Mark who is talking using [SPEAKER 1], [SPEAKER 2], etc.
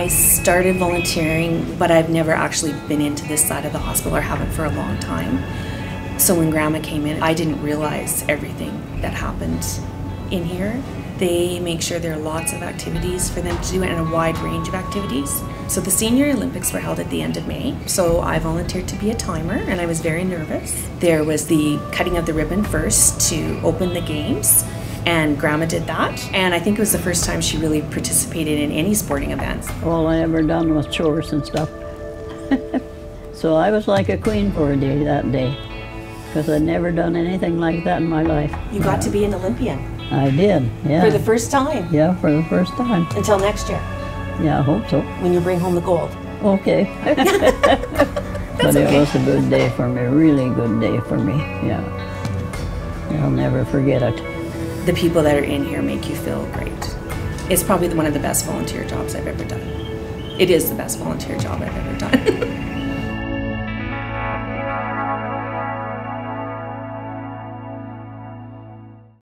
[SPEAKER 1] I started volunteering, but I've never actually been into this side of the hospital or haven't for a long time. So when grandma came in, I didn't realize everything that happened in here. They make sure there are lots of activities for them to do and a wide range of activities. So the Senior Olympics were held at the end of May. So I volunteered to be a timer and I was very nervous. There was the cutting of the ribbon first to open the games and grandma did that. And i think it was the first time she really participated in any sporting events.
[SPEAKER 2] All i ever done was chores and stuff. So i was like a queen for a day that day because i'd never done anything like that in my life.
[SPEAKER 1] You got yeah. to be an olympian.
[SPEAKER 2] I did yeah.
[SPEAKER 1] For the first time.
[SPEAKER 2] Yeah for the first time.
[SPEAKER 1] Until next year.
[SPEAKER 2] Yeah i hope so.
[SPEAKER 1] When you bring home the gold.
[SPEAKER 2] Okay. But it
[SPEAKER 1] okay.
[SPEAKER 2] was a good day for me really good day for me yeah. I'll never forget it
[SPEAKER 1] the people that are in here make you feel great. It's probably one of the best volunteer jobs I've ever done. It is the best volunteer job I've ever done.